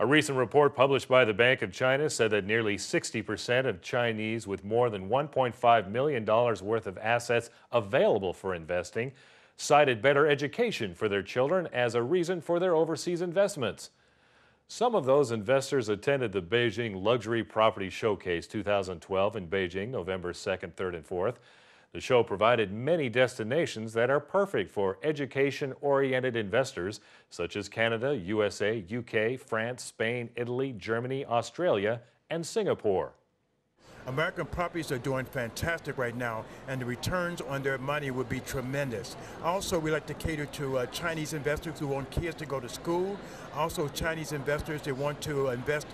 A recent report published by the Bank of China said that nearly 60% of Chinese with more than $1.5 million worth of assets available for investing cited better education for their children as a reason for their overseas investments. Some of those investors attended the Beijing Luxury Property Showcase 2012 in Beijing, November 2nd, 3rd, and 4th. The show provided many destinations that are perfect for education oriented investors, such as Canada, USA, UK, France, Spain, Italy, Germany, Australia, and Singapore. American properties are doing fantastic right now, and the returns on their money would be tremendous. Also, we like to cater to uh, Chinese investors who want kids to go to school. Also, Chinese investors that want to invest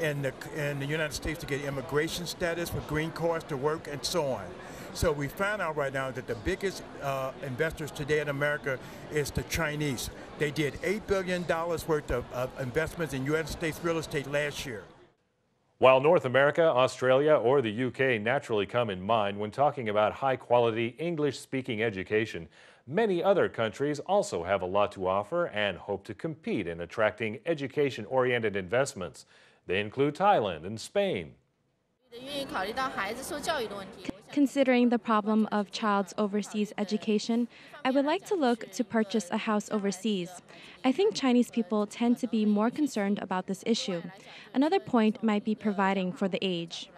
in the, in the United States to get immigration status for green cards to work and so on. So we found out right now that the biggest uh, investors today in America is the Chinese. They did $8 billion worth of, of investments in United States real estate last year. While North America, Australia, or the UK naturally come in mind when talking about high quality English speaking education, many other countries also have a lot to offer and hope to compete in attracting education oriented investments. They include Thailand and Spain. Considering the problem of child's overseas education, I would like to look to purchase a house overseas. I think Chinese people tend to be more concerned about this issue. Another point might be providing for the age.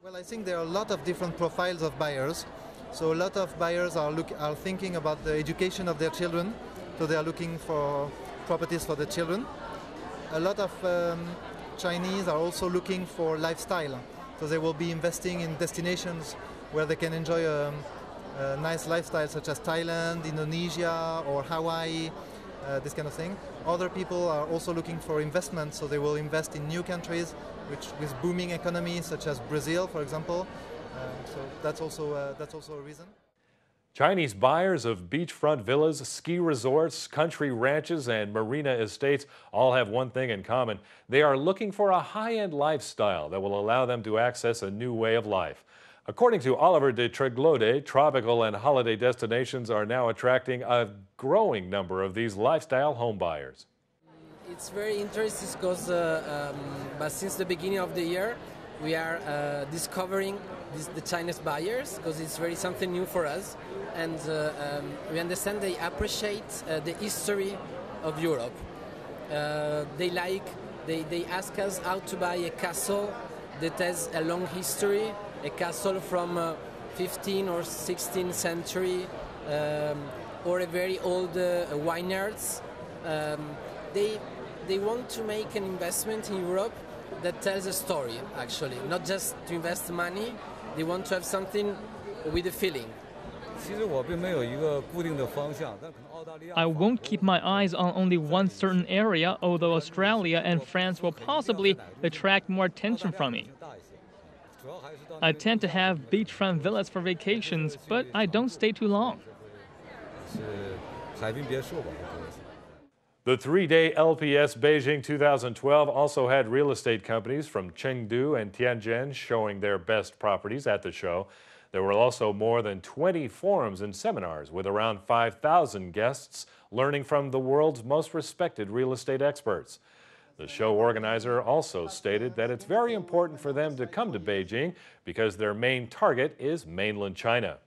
Well, I think there are a lot of different profiles of buyers. So a lot of buyers are, look, are thinking about the education of their children. So they are looking for properties for the children. A lot of um, Chinese are also looking for lifestyle. So they will be investing in destinations where they can enjoy a, a nice lifestyle, such as Thailand, Indonesia, or Hawaii, uh, this kind of thing. Other people are also looking for investment, so they will invest in new countries which, with booming economies, such as Brazil, for example. Uh, so that's also, uh, that's also a reason. Chinese buyers of beachfront villas, ski resorts, country ranches, and marina estates all have one thing in common. They are looking for a high-end lifestyle that will allow them to access a new way of life. According to Oliver de Treglode, tropical and holiday destinations are now attracting a growing number of these lifestyle homebuyers. It's very interesting because uh, um, but since the beginning of the year, we are uh, discovering this, the Chinese buyers because it's very something new for us, and uh, um, we understand they appreciate uh, the history of Europe. Uh, they like, they, they ask us how to buy a castle that has a long history, a castle from 15th uh, or 16th century, um, or a very old uh, vineyards. Um, they they want to make an investment in Europe that tells a story, actually, not just to invest money. They want to have something with a feeling. I won't keep my eyes on only one certain area, although Australia and France will possibly attract more attention from me. I tend to have beachfront villas for vacations, but I don't stay too long. The three-day LPS Beijing 2012 also had real estate companies from Chengdu and Tianjin showing their best properties at the show. There were also more than 20 forums and seminars with around 5,000 guests learning from the world's most respected real estate experts. The show organizer also stated that it's very important for them to come to Beijing because their main target is mainland China.